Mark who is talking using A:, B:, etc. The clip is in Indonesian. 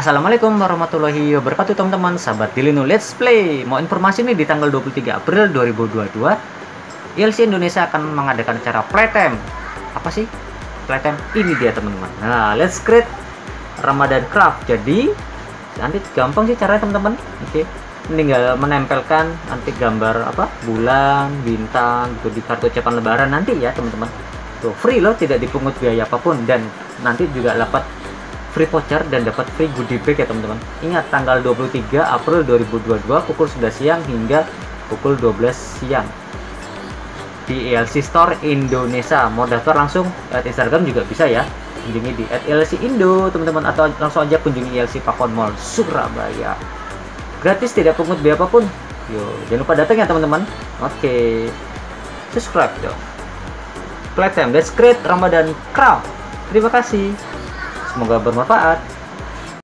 A: Assalamualaikum warahmatullahi wabarakatuh teman-teman. Sahabat Dilino Let's Play. Mau informasi nih di tanggal 23 April 2022 ILC Indonesia akan mengadakan acara playtime. Apa sih? Playtime ini dia teman-teman. Nah let's create Ramadan Craft. Jadi nanti gampang sih caranya teman-teman. Oke tinggal menempelkan nanti gambar apa? Bulan bintang gitu di kartu ucapan lebaran. Nanti ya teman-teman. Tuh free loh tidak dipungut biaya apa pun. Dan nanti juga dapat free voucher dan dapat free goodie bag ya teman-teman. Ingat tanggal 23 April 2022 pukul 11 siang hingga pukul 12 siang di ELC Store Indonesia. Mau daftar langsung at Instagram juga bisa ya. Kunjungi di at ELC Indo teman-teman atau langsung aja kunjungi ELC Pakon Mall Surabaya. Gratis tidak pungut biaya apa pun. Yo, jangan lupa datang ya teman-teman. Oke. Subscribe dong. Playtime, create Ramadan Craft. Terima kasih. Semoga bermanfaat.